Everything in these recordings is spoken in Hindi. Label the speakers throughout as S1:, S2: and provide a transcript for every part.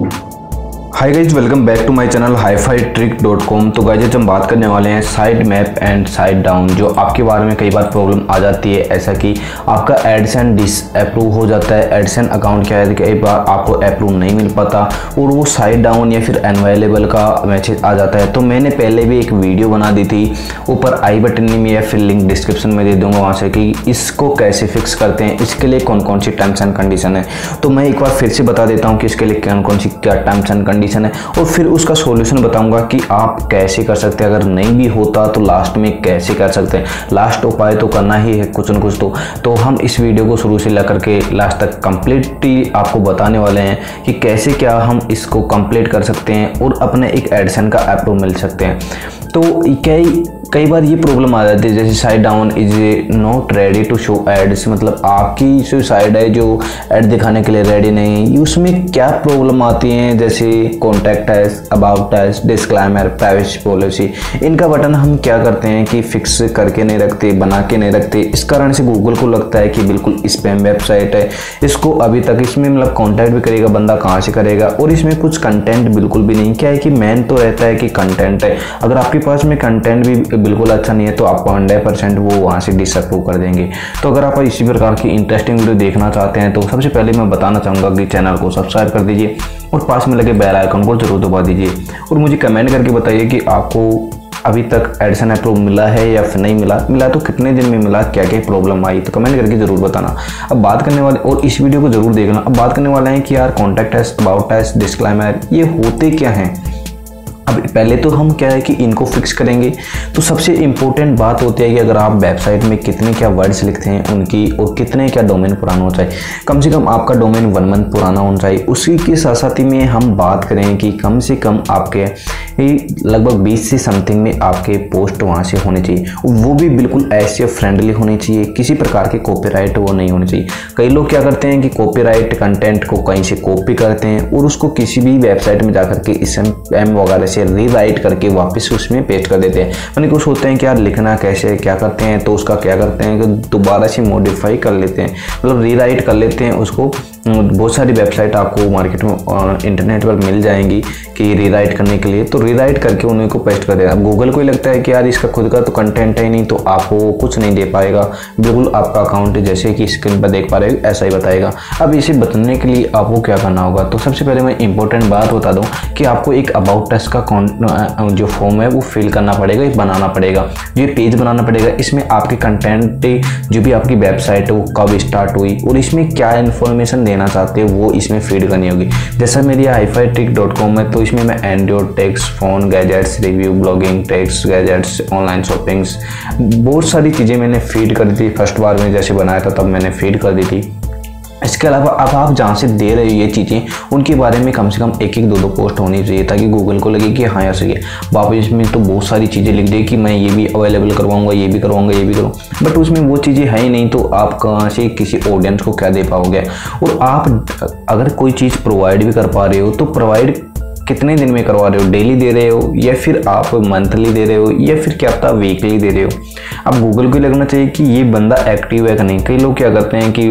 S1: thank you. Hi guys welcome back to my channel hi fi trick dot com तो गाइज़ हम बात करने वाले हैं side map and site down जो आपके बारे में कई बार प्रॉब्लम आ जाती है, ऐसा कि आपका एडसन डिस अप्रूव हो जाता है। एडसन अकाउंट क्या है? कई बार आपको अप्रूव नहीं मिल पाता और वो साइड डाउन या फिर अनवेलेबल का मैसेज आ जाता है। तो मैंने पहले भी एक वीडियो बना दी थी, ऊपर आई बटन में या फिर लिंक डिस्क्रिप्शन में दे दूँगा वहाँ से कि इसको कैसे फिक्स करते हैं, इसके लिए कौन कौन सी टर्म्स एंड कंडीशन है। तो मैं एक बार फिर से बता देता हूँ कि इसके लिए कौन कौन सी क्या टर्म्स एंड कंडीशन कंडीशन है। और फिर उसका सोल्यूशन बताऊँगा कि आप कैसे कर सकते हैं। अगर नहीं भी होता तो लास्ट में कैसे कर सकते हैं? लास्ट उपाय तो करना ही है कुछ ना कुछ तो। तो हम इस वीडियो को शुरू से लेकर के लास्ट तक कंप्लीटली आपको बताने वाले हैं कि कैसे क्या हम इसको कंप्लीट कर सकते हैं और अपने एक एडिशन का अप्रूव मिल सकते हैं। तो कई कई बार ये प्रॉब्लम आ जाती है जैसे site down is not ready to show ads मतलब आपकी जो साइड है जो एड दिखाने के लिए रेडी नहीं उसमें क्या प्रॉब्लम आती है? जैसे कॉन्टैक्ट है अबाउट है डिस्क्लाइमर प्राइवेसी पॉलिसी इनका बटन हम क्या करते हैं कि फिक्स करके नहीं रखते बना के नहीं रखते? इस कारण से गूगल को लगता है कि बिल्कुल स्पैम वेबसाइट है। इसको अभी तक इसमें मतलब कॉन्टैक्ट भी करेगा बंदा कहाँ से करेगा? और इसमें कुछ कंटेंट बिल्कुल भी नहीं। क्या है कि मेन तो रहता है कि कंटेंट है। अगर आपके पास में कंटेंट भी बिल्कुल अच्छा नहीं है तो आपको हंड्रेड परसेंट वो वहाँ से डिसअप्रूव कर देंगे। तो अगर आप इसी प्रकार की इंटरेस्टिंग वीडियो देखना चाहते हैं तो सबसे पहले मैं बताना चाहूँगा कि चैनल को सब्सक्राइब कर दीजिए और पास में लगे बेल आइकन को ज़रूर दबा दीजिए। और मुझे कमेंट करके बताइए कि आपको अभी तक एडिशन अप्रूव मिला है या फिर नहीं मिला? मिला तो कितने दिन में मिला? क्या क्या प्रॉब्लम आई? तो कमेंट करके ज़रूर बताना। अब बात करने वाले और इस वीडियो को ज़रूर देखना। अब बात करने वाले हैं कि यार contact test about test disclaimer ये होते क्या हैं? अब पहले तो हम क्या है कि इनको फिक्स करेंगे। तो सबसे इंपॉर्टेंट बात होती है कि अगर आप वेबसाइट में कितने क्या वर्ड्स लिखते हैं, उनकी और कितने क्या डोमेन पुराना होना चाहिए कम से कम आपका डोमेन वन मंथ पुराना होना चाहिए। उसी के साथ साथ ही में हम बात करें कि कम से कम आपके लगभग 20 से समथिंग में आपके पोस्ट वहाँ से होने चाहिए। वो भी बिल्कुल ऐसे फ्रेंडली होने चाहिए। किसी प्रकार के कॉपीराइट वो नहीं होने चाहिए। कई लोग क्या करते हैं कि कॉपीराइट कंटेंट को कहीं से कॉपी करते हैं और उसको किसी भी वेबसाइट में जाकर के एम वगैरह से से रीराइट करके वापस उसमें पेस्ट कर देते हैं। यानी कुछ होते हैं कि यार लिखना कैसे, क्या करते हैं तो उसका क्या करते हैं, कि दोबारा से मॉडिफाई कर लेते हैं। मतलब रीराइट कर लेते हैं उसको। बहुत सारी वेबसाइट आपको मार्केट में इंटरनेट पर मिल जाएँगी कि रीराइट करने के लिए। तो रीराइट करके उन्हीं को पेस्ट कर देगा गूगल को ही लगता है कि यार इसका खुद का तो कंटेंट है नहीं तो आपको कुछ नहीं दे पाएगा। बिल्कुल आपका अकाउंट जैसे कि स्क्रीन पर देख पा रहे हो, ऐसा ही बताएगा। अब इसे बताने के लिए आपको क्या करना होगा? तो सबसे पहले मैं इंपॉर्टेंट बात बता दूँ कि आपको एक अबाउट टेस्ट का जो फॉर्म है, वो फिल करना पड़ेगा बनाना पड़ेगा। ये पेज बनाना पड़ेगा। इसमें आपके कंटेंट जो भी आपकी वेबसाइट है, वो कब स्टार्ट हुई और इसमें क्या इन्फॉर्मेशन देना चाहते हैं, वो इसमें फ़ीड करनी होगी। जैसा मेरी हाईफाई ट्रिक डॉट कॉम है तो इसमें मैं android techs phone gadgets review blogging techs gadgets online shoppings बहुत सारी चीज़ें मैंने फ़ीड कर दी थी। फ़र्स्ट बार में जैसे बनाया था, तब मैंने फ़ीड कर दी थी। इसके अलावा अब आप जहाँ से दे रहे हो ये चीज़ें, उनके बारे में कम से कम एक एक दो दो पोस्ट होनी चाहिए ताकि गूगल को लगे कि हाँ यार सही है। वापस में तो बहुत सारी चीज़ें लिख दे कि मैं ये भी अवेलेबल करवाऊँगा, ये भी करवाऊँगा, ये भी करूँ। बट उसमें वो चीज़ें है ही नहीं तो आप कहाँ से किसी ऑडियंस को क्या दे पाओगे? और आप अगर कोई चीज़ प्रोवाइड भी कर पा रहे हो तो प्रोवाइड कितने दिन में करवा रहे हो? डेली दे रहे हो या फिर आप मंथली दे रहे हो या फिर क्या पता वीकली दे रहे हो? अब गूगल को लगना चाहिए कि ये बंदा एक्टिव है कि नहीं? कई लोग क्या करते हैं कि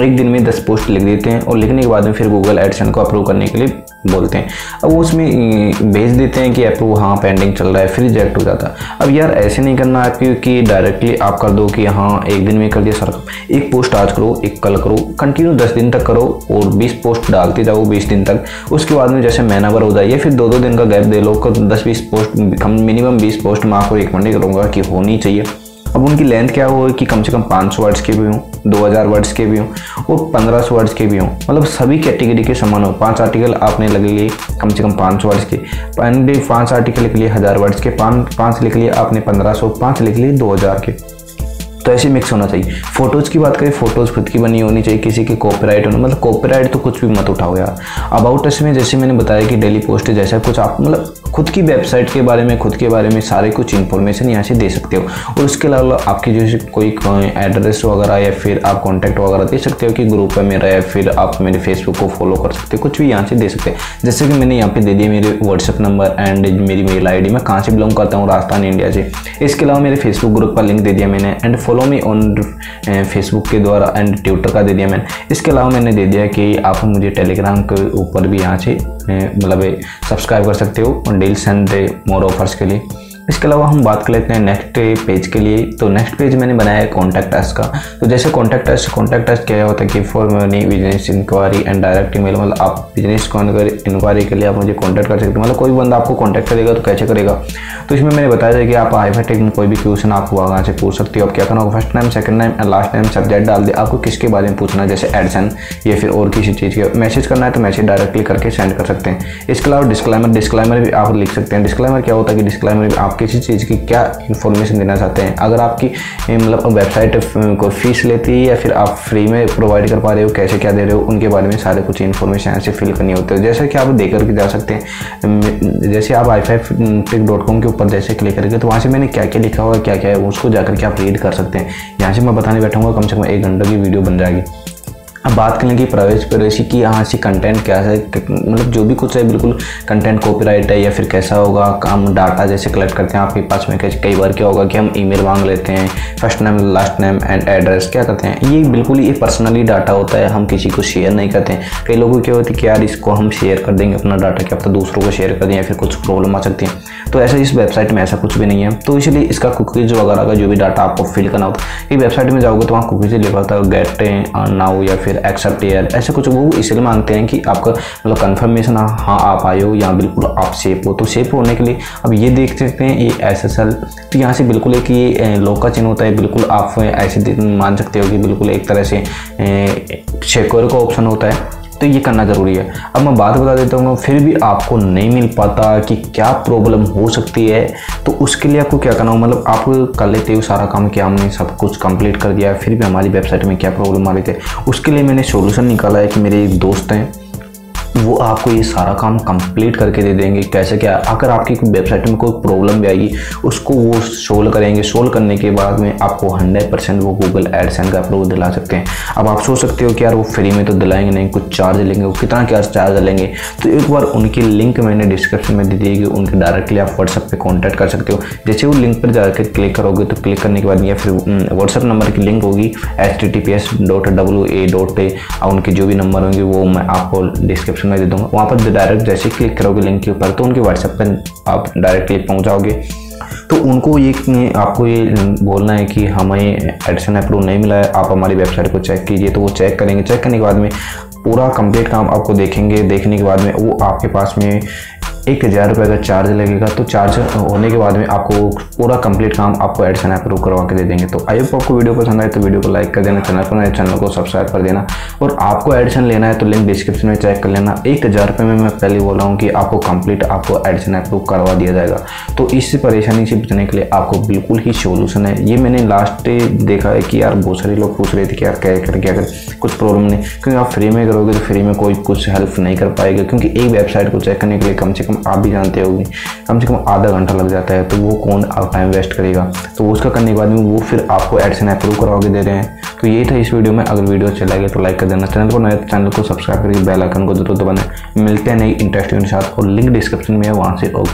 S1: एक दिन में दस पोस्ट लिख देते हैं और लिखने के बाद में फिर गूगल एडसन को अप्रूव करने के लिए बोलते हैं। अब वो उसमें भेज देते हैं कि अप्रूव हाँ पेंडिंग चल रहा है, फिर रिजेक्ट हो जाता। है अब यार ऐसे नहीं करना है क्योंकि डायरेक्टली आप कर दो कि हाँ एक दिन में कर दिया सर एक पोस्ट आज करो, एक कल करो कंटिन्यू दस दिन तक करो और बीस पोस्ट डालते जाओ बीस दिन तक। उसके बाद में जैसे महीनावर हो जाए फिर दो दो दिन का गैप दे लो दस बीस पोस्ट मिनिमम बीस पोस्ट मैं आपको रिकमेंड करूँगा कि होनी चाहिए। अब उनकी लेंथ क्या हो कि कम से कम 500 वर्ड्स के भी हों 2000 वर्ड्स के भी हों और 1500 वर्ड्स के भी हों। मतलब सभी कैटेगरी के समान हो। पाँच आर्टिकल आपने लग लिए कम से कम 500 वर्ड्स के। पाँच आर्टिकल लिख लिए हज़ार वर्ड्स के, पाँच पाँच लिख लिए आपने 1500 पाँच लिख लिए 2000 के। तो ऐसे मिक्स होना चाहिए। फ़ोटोज़ की बात करें फ़ोटोज़ खुद की बनी होनी चाहिए, किसी की कॉपीराइट होना मतलब कॉपीराइट तो कुछ भी मत उठाओ यार। अबाउट अस में जैसे मैंने बताया कि डेली पोस्ट जैसा कुछ आप मतलब खुद की वेबसाइट के बारे में, खुद के बारे में सारे कुछ इन्फॉर्मेशन यहाँ से दे सकते हो। और उसके अलावा आपकी जैसे कोई एड्रेस वगैरह या फिर आप कॉन्टैक्ट वगैरह दे सकते हो कि ग्रुप है मेरा या फिर आप मेरे फेसबुक को फॉलो कर सकते हो, कुछ भी यहाँ से दे सकते हैं। जैसे कि मैंने यहाँ पे दे दिया मेरे व्हाट्सअप नंबर एंड मेरी मेल आई मैं कहाँ से बिलोंग करता हूँ, राजस्थान इंडिया से। इसके अलावा मेरे फेसबुक ग्रुप का लिंक दे दिया मैंने। And follow me on Facebook के द्वारा एंड ट्विटर का दे दिया मैंने। इसके अलावा मैंने दे दिया कि आप मुझे टेलीग्राम के ऊपर भी यहाँ से मतलब सब्सक्राइब कर सकते हो डील्स एंड मोर ऑफर्स के लिए। इसके अलावा हम बात कर लेते हैं नेक्स्ट पेज के लिए। तो नेक्स्ट पेज मैंने बनाया है कॉन्टैक्ट अस का। तो जैसे कॉन्टैक्ट अस कॉन्टैक्ट अस क्या होता है कि for money business inquiry and direct email मतलब आप बिज़नेस इंक्वायरी के लिए आप मुझे कॉन्टैक्ट कर सकते हैं। मतलब कोई बंदा आपको कॉन्टैक्ट करेगा तो कैसे करेगा? तो इसमें मैंने बताया था कि आप आई टेक में कोई भी क्वेश्चन आपको वहाँ से पूछ सकते हो। आप क्या करना first time second time and last time subject डाल दे आपको किसके बारे में पूछना जैसे एडसन या फिर और किसी चीज़ के। मैसेज करना है तो मैसेज डायरेक्टली करके सेंड कर सकते हैं। इसके अलावा डिस्क्लाइमर डिस्क्लाइमर भी आप लिख सकते हैं। डिस्क्लाइमर क्या होता है कि डिस्क्लाइमर भी आप किसी चीज़ की क्या इन्फॉर्मेशन देना चाहते हैं? अगर आपकी मतलब वेबसाइट को फ़ीस लेती है या फिर आप फ्री में प्रोवाइड कर पा रहे हो, कैसे क्या दे रहे हो, उनके बारे में सारे कुछ इन्फॉर्मेशन ऐसे फिल करनी होती है। जैसे कि आप दे करके जा सकते हैं जैसे आप आई फाइव डॉट कॉम के ऊपर जैसे क्लिक करके तो वहाँ से मैंने क्या क्या लिखा हुआ है क्या क्या है, उसको जाकर के आप रीड कर सकते हैं। यहाँ से मैं बताने बैठूँगा कम से कम एक घंटे की वीडियो बन जाएगी। अब बात करें कि प्रवेश प्रवेशी की यहाँ से कंटेंट क्या है मतलब जो भी कुछ है, बिल्कुल कंटेंट कॉपीराइट है या फिर कैसा होगा, हम डाटा जैसे कलेक्ट करते हैं, आपके पास में कई बार क्या होगा कि हम ईमेल मांग लेते हैं first name last name and address क्या करते हैं? ये बिल्कुल ये पर्सनली डाटा होता है, हम किसी को शेयर नहीं करते हैं। कई लोगों की क्या होती है कि यार इसको हम शेयर कर देंगे अपना डाटा क्या पता दूसरों को शेयर कर दें या फिर कुछ प्रॉब्लम आ सकती है। तो ऐसा इस वेबसाइट में ऐसा कुछ भी नहीं है। तो इसलिए इसका कुकीज वगैरह का जो भी डाटा आपको फिल करना होता है, ये वेबसाइट में जाओगे तो वहाँ कुकीज लिखा होता है गेट नाउ या फिर एक्सेप्ट एयर ऐसे कुछ वो इसलिए मांगते हैं कि आपका मतलब कन्फर्मेशन हाँ आप आए हो या बिल्कुल आप सेफ़ हो। तो सेफ़ होने के लिए अब ये देख सकते हैं, ये एस एस एल तो यहाँ से बिल्कुल एक ये लोक का चिन्ह होता है, बिल्कुल आप ऐसे मान सकते हो कि बिल्कुल एक तरह से सिक्योर का ऑप्शन होता है। तो ये करना ज़रूरी है। अब मैं बात बता देता हूँ, फिर भी आपको नहीं मिल पाता कि क्या प्रॉब्लम हो सकती है। तो उसके लिए आपको क्या करना हो मतलब आप कर लेते हो सारा काम किया हमने सब कुछ कंप्लीट कर दिया है फिर भी हमारी वेबसाइट में क्या प्रॉब्लम आ रही थी? उसके लिए मैंने सोल्यूशन निकाला है कि मेरे एक दोस्त हैं। वो आपको ये सारा काम कंप्लीट करके दे देंगे। कैसे क्या? अगर आपकी वेबसाइट में कोई प्रॉब्लम भी आएगी, उसको वो सोल्व करेंगे। सोल्व करने के बाद में आपको हंड्रेड परसेंट वो गूगल एडसेंट का अप्रूव दिला सकते हैं। अब आप सोच सकते हो कि यार वो फ्री में तो दिलाएँगे नहीं, कुछ चार्ज लेंगे, वो कितना क्या चार्ज लेंगे? तो एक बार उनकी लिंक मैंने डिस्क्रिप्शन में दे दी उनके डायरेक्टली आप व्हाट्सअप पर कॉन्टैक्ट कर सकते हो। जैसे वो लिंक पर जाकर क्लिक करोगे तो क्लिक करने के बाद या फिर व्हाट्सअप नंबर की लिंक होगी H T T P S dot W A dot A और उनके जो भी नंबर होंगे, वो मैं आपको डिस्क्रिप्शन में दे दूँगा। वहाँ पर डायरेक्ट जैसे क्लिक करोगे लिंक के ऊपर तो उनके व्हाट्सएप पर आप डायरेक्टली पहुँच जाओगे तो उनको ये आपको ये बोलना है कि हमें एडिशन अप्रूव नहीं मिला है, आप हमारी वेबसाइट को चेक कीजिए। तो वो चेक करेंगे। चेक करने के बाद में पूरा कंप्लीट काम आपको देखेंगे। देखने के बाद में वो आपके पास में एक हज़ार रुपये का चार्ज लगेगा तो चार्ज होने के बाद में आपको पूरा कंप्लीट काम आपको एडसन अप्रूव करवा के दे देंगे। तो आई होप आपको वीडियो पसंद आए तो वीडियो को लाइक कर देना, चैनल पर चैनल को सब्सक्राइब कर देना। और आपको एडसन लेना है तो लिंक डिस्क्रिप्शन में चेक कर लेना। एक हज़ार रुपये में मैं पहले बोल रहा हूँ कि आपको कंप्लीट आपको एडसन अप्रूव करवा दिया जाएगा। तो इस परेशानी से बचने के लिए आपको बिल्कुल ही सोल्यूशन है। ये मैंने लास्ट देखा है कि यार बहुत सारे लोग पूछ रहे थे कि यार क्या कर क्या कर, कुछ प्रॉब्लम नहीं। क्योंकि आप फ्री में करोगे तो फ्री में कोई कुछ हेल्प नहीं कर पाएगा, क्योंकि एक वेबसाइट को चेक करने के लिए कम से कम आप भी जानते हो कम से कम आधा घंटा लग जाता है तो वो कौन आप टाइम वेस्ट करेगा तो उसका करने के बाद में वो फिर आपको एडसन अप्रूव करवा के दे रहे हैं तो यही था इस वीडियो में अगर वीडियो अच्छा लगे तो लाइक कर देना चैनल को नए चैनल को सब्सक्राइब करके बेल आइकन को ज़रूर दबाना मिलते हैं नई इंटरेस्टिंग के साथ और लिंक डिस्क्रिप्शन में है वहाँ से और